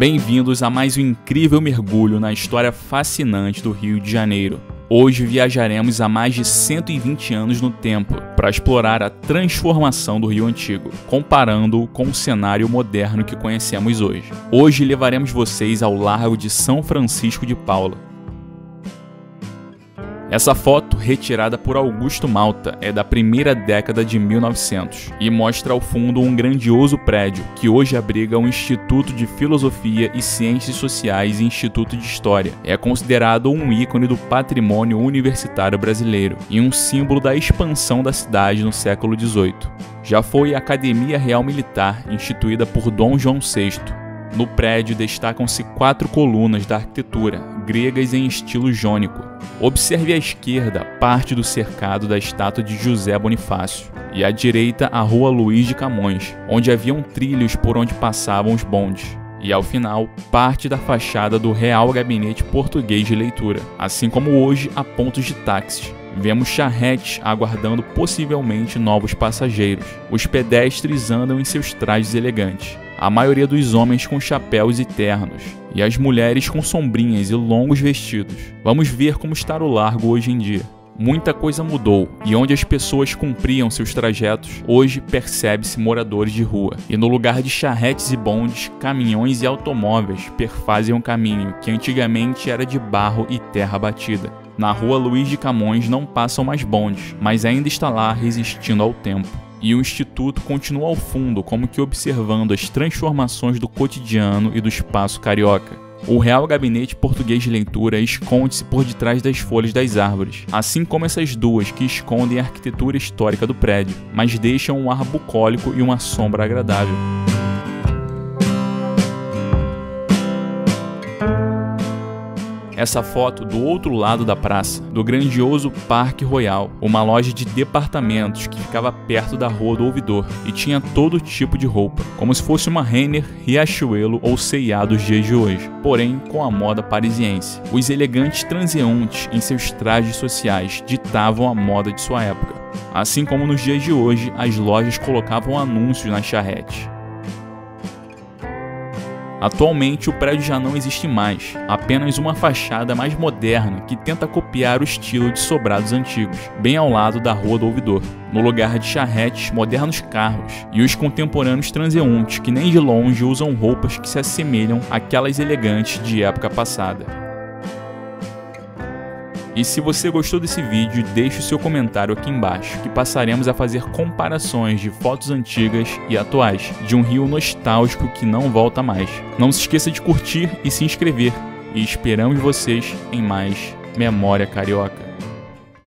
Bem-vindos a mais um incrível mergulho na história fascinante do Rio de Janeiro. Hoje viajaremos a mais de 120 anos no tempo para explorar a transformação do Rio Antigo, comparando-o com o cenário moderno que conhecemos hoje. Hoje levaremos vocês ao Largo de São Francisco de Paula, essa foto, retirada por Augusto Malta, é da primeira década de 1900 e mostra ao fundo um grandioso prédio que hoje abriga o Instituto de Filosofia e Ciências Sociais e Instituto de História. É considerado um ícone do patrimônio universitário brasileiro e um símbolo da expansão da cidade no século XVIII. Já foi a Academia Real Militar, instituída por Dom João VI, no prédio destacam-se quatro colunas da arquitetura, gregas em estilo jônico. Observe à esquerda parte do cercado da estátua de José Bonifácio, e à direita a Rua Luiz de Camões, onde haviam trilhos por onde passavam os bondes. E ao final, parte da fachada do Real Gabinete Português de Leitura, assim como hoje há pontos de táxis, Vemos charretes aguardando possivelmente novos passageiros. Os pedestres andam em seus trajes elegantes a maioria dos homens com chapéus e ternos, e as mulheres com sombrinhas e longos vestidos. Vamos ver como está o largo hoje em dia. Muita coisa mudou, e onde as pessoas cumpriam seus trajetos, hoje percebe-se moradores de rua. E no lugar de charretes e bondes, caminhões e automóveis perfazem um caminho que antigamente era de barro e terra batida. Na rua Luiz de Camões não passam mais bondes, mas ainda está lá resistindo ao tempo e o Instituto continua ao fundo, como que observando as transformações do cotidiano e do espaço carioca. O Real Gabinete Português de Leitura esconde-se por detrás das folhas das árvores, assim como essas duas que escondem a arquitetura histórica do prédio, mas deixam um ar bucólico e uma sombra agradável. Essa foto do outro lado da praça, do grandioso Parque Royal, uma loja de departamentos que ficava perto da Rua do Ouvidor e tinha todo tipo de roupa, como se fosse uma Renner, Riachuelo ou C&A dos dias de hoje, porém com a moda parisiense. Os elegantes transeuntes em seus trajes sociais ditavam a moda de sua época. Assim como nos dias de hoje, as lojas colocavam anúncios nas charretes. Atualmente o prédio já não existe mais, apenas uma fachada mais moderna que tenta copiar o estilo de sobrados antigos, bem ao lado da Rua do Ouvidor, no lugar de charretes, modernos carros e os contemporâneos transeuntes que nem de longe usam roupas que se assemelham àquelas elegantes de época passada. E se você gostou desse vídeo, deixe o seu comentário aqui embaixo, que passaremos a fazer comparações de fotos antigas e atuais, de um rio nostálgico que não volta mais. Não se esqueça de curtir e se inscrever, e esperamos vocês em mais Memória Carioca.